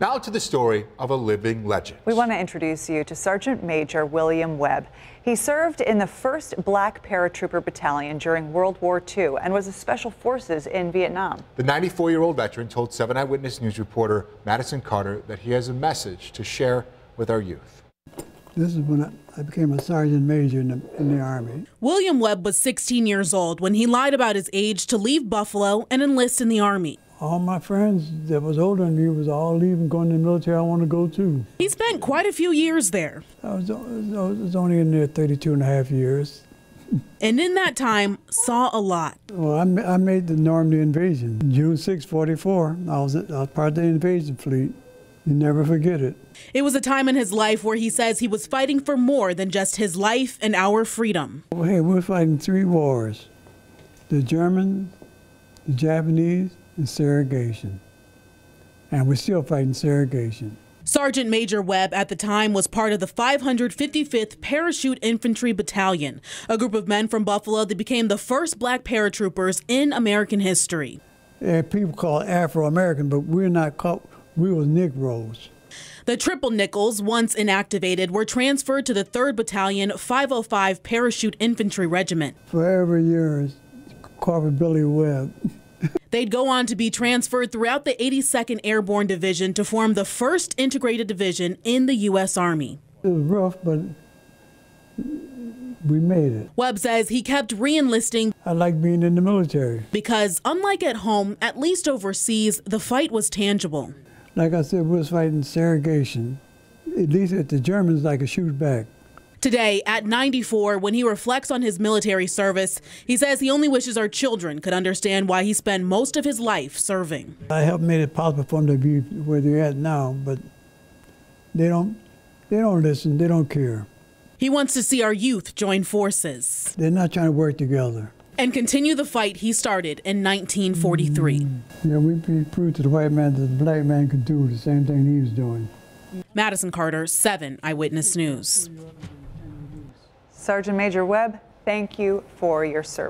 Now to the story of a living legend. We want to introduce you to Sergeant Major William Webb. He served in the 1st Black Paratrooper Battalion during World War II and was a Special Forces in Vietnam. The 94 year old veteran told 7 Eyewitness News reporter Madison Carter that he has a message to share with our youth. This is when I became a sergeant major in the, in the Army. William Webb was 16 years old when he lied about his age to leave Buffalo and enlist in the Army. All my friends that was older than me was all leaving, going to the military. I want to go too. He spent quite a few years there. I was, I was only in there 32 and a half years. And in that time, saw a lot. Well, I, I made the Normandy invasion. June 6, 44. I was, I was part of the invasion fleet. You never forget it. It was a time in his life where he says he was fighting for more than just his life and our freedom. Well, hey, we're fighting three wars the Germans, the Japanese, and segregation. And we're still fighting segregation. Sergeant Major Webb at the time was part of the 555th Parachute Infantry Battalion, a group of men from Buffalo that became the first black paratroopers in American history. Yeah, people call it Afro American, but we're not called, we were Negroes. The triple nickels, once inactivated, were transferred to the 3rd Battalion 505 Parachute Infantry Regiment. Forever yours, Corporal Billy Webb. They'd go on to be transferred throughout the 82nd Airborne Division to form the first integrated division in the U.S. Army. It was rough, but we made it. Webb says he kept re enlisting. I like being in the military. Because, unlike at home, at least overseas, the fight was tangible. Like I said, we was fighting segregation. At least at the Germans, like a shoot back. Today, at 94, when he reflects on his military service, he says he only wishes our children could understand why he spent most of his life serving. I helped make it possible for them to be where they're at now, but they don't, they don't listen, they don't care. He wants to see our youth join forces. They're not trying to work together. And continue the fight he started in 1943. Mm. Yeah, we proved to the white man that the black man could do the same thing he was doing. Madison Carter, 7 Eyewitness News. Sergeant Major Webb, thank you for your service.